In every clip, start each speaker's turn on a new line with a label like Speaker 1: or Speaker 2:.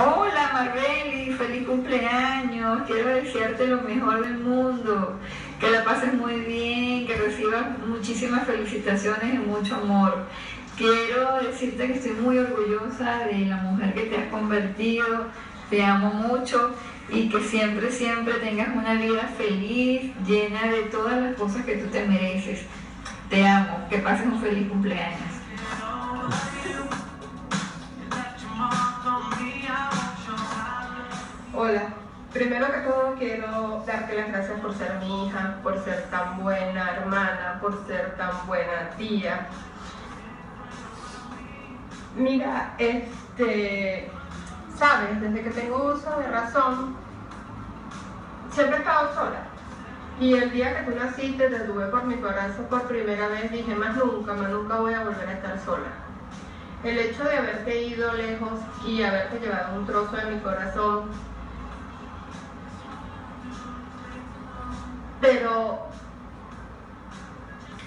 Speaker 1: Hola Marbeli, feliz cumpleaños. Quiero desearte lo mejor del mundo. Que la pases muy bien, que recibas muchísimas felicitaciones y mucho amor. Quiero decirte que estoy muy orgullosa de la mujer que te has convertido. Te amo mucho y que siempre, siempre tengas una vida feliz, llena de todas las cosas que tú te mereces. Te amo. Que pases un feliz cumpleaños.
Speaker 2: Primero que todo quiero darte las gracias por ser mi hija, por ser tan buena hermana, por ser tan buena tía. Mira, este, sabes, desde que tengo uso de razón, siempre he estado sola. Y el día que tú naciste, te tuve por mi corazón por primera vez, dije, más nunca, más nunca voy a volver a estar sola. El hecho de haberte ido lejos y haberte llevado un trozo de mi corazón pero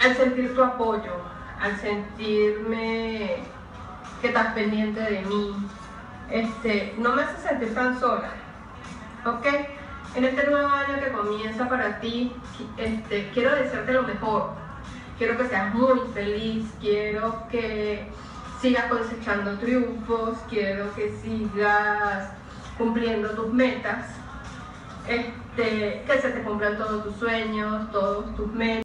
Speaker 2: al sentir tu apoyo, al sentirme que estás pendiente de mí, este, no me hace sentir tan sola, ¿ok? En este nuevo año que comienza para ti, este, quiero desearte lo mejor, quiero que seas muy feliz, quiero que sigas cosechando triunfos, quiero que sigas cumpliendo tus metas, este, que se te cumplan todos tus sueños, todos tus metas.